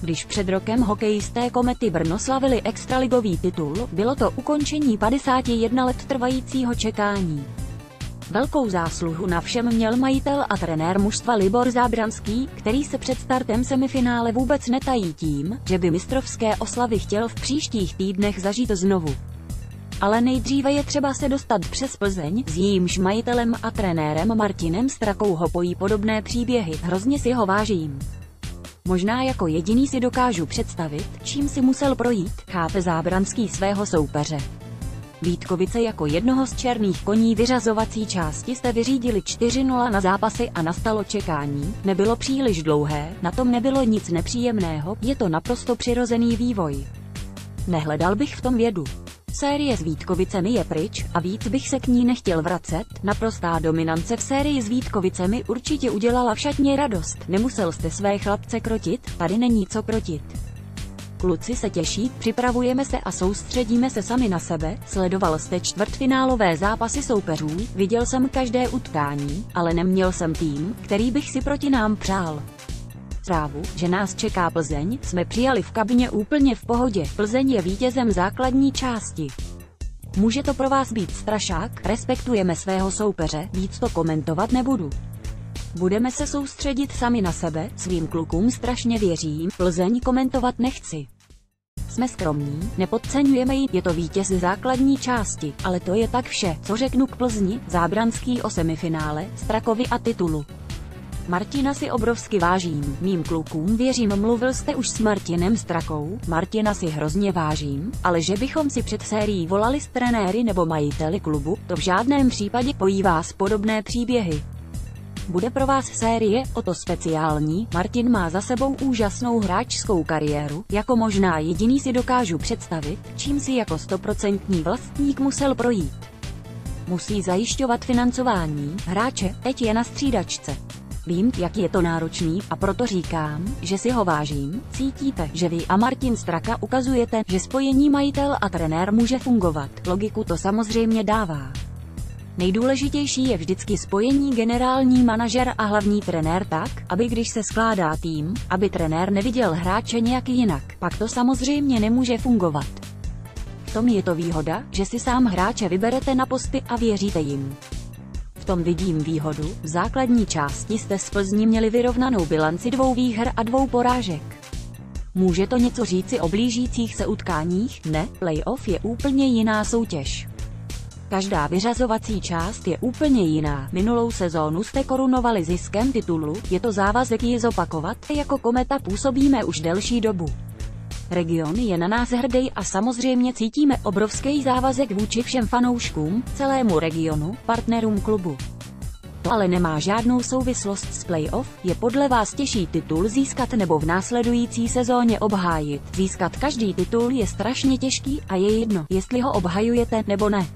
Když před rokem hokejisté Komety Brno slavili extraligový titul, bylo to ukončení 51 let trvajícího čekání. Velkou zásluhu na všem měl majitel a trenér mužstva Libor Zábranský, který se před startem semifinále vůbec netají tím, že by mistrovské oslavy chtěl v příštích týdnech zažít znovu. Ale nejdříve je třeba se dostat přes Plzeň, s jejímž majitelem a trenérem Martinem Strakou ho pojí podobné příběhy, hrozně si ho vážím. Možná jako jediný si dokážu představit, čím si musel projít, chápe Zábranský svého soupeře. Vítkovice jako jednoho z černých koní vyřazovací části jste vyřídili 4-0 na zápasy a nastalo čekání, nebylo příliš dlouhé, na tom nebylo nic nepříjemného, je to naprosto přirozený vývoj. Nehledal bych v tom vědu. Série s Vítkovicemi je pryč a víc bych se k ní nechtěl vracet. Naprostá dominance v sérii s Vítkovicemi určitě udělala v šatně radost. Nemusel jste své chlapce krotit, tady není co krotit. Kluci se těší, připravujeme se a soustředíme se sami na sebe, sledoval jste čtvrtfinálové zápasy soupeřů, viděl jsem každé utkání, ale neměl jsem tým, který bych si proti nám přál. Zprávu, že nás čeká Plzeň, jsme přijali v kabině úplně v pohodě. Plzeň je vítězem základní části. Může to pro vás být strašák, respektujeme svého soupeře, víc to komentovat nebudu. Budeme se soustředit sami na sebe, svým klukům strašně věřím, Plzeň komentovat nechci. Jsme skromní, nepodceňujeme ji, je to vítěz základní části, ale to je tak vše, co řeknu k Plzni, Zábranský o semifinále, Strakovi a titulu. Martina si obrovsky vážím, mým klukům věřím, mluvil jste už s Martinem Strakou, Martina si hrozně vážím, ale že bychom si před sérií volali s trenéry nebo majiteli klubu, to v žádném případě pojí vás podobné příběhy. Bude pro vás série o to speciální, Martin má za sebou úžasnou hráčskou kariéru, jako možná jediný si dokážu představit, čím si jako stoprocentní vlastník musel projít. Musí zajišťovat financování, hráče, teď je na střídačce. Vím, jak je to náročný, a proto říkám, že si ho vážím. Cítíte, že vy a Martin Straka ukazujete, že spojení majitel a trenér může fungovat. Logiku to samozřejmě dává. Nejdůležitější je vždycky spojení generální manažer a hlavní trenér tak, aby když se skládá tým, aby trenér neviděl hráče nějak jinak, pak to samozřejmě nemůže fungovat. V tom je to výhoda, že si sám hráče vyberete na posty a věříte jim. Tom vidím výhodu, v základní části jste s Plzní měli vyrovnanou bilanci dvou výher a dvou porážek. Může to něco říci o blížících se utkáních? Ne, playoff je úplně jiná soutěž. Každá vyřazovací část je úplně jiná. Minulou sezónu jste korunovali ziskem titulu, je to závazek ji zopakovat, jako kometa působíme už delší dobu. Region je na nás hrdý a samozřejmě cítíme obrovský závazek vůči všem fanouškům, celému regionu, partnerům klubu. To ale nemá žádnou souvislost s playoff, je podle vás těžší titul získat nebo v následující sezóně obhájit. Získat každý titul je strašně těžký a je jedno, jestli ho obhajujete nebo ne.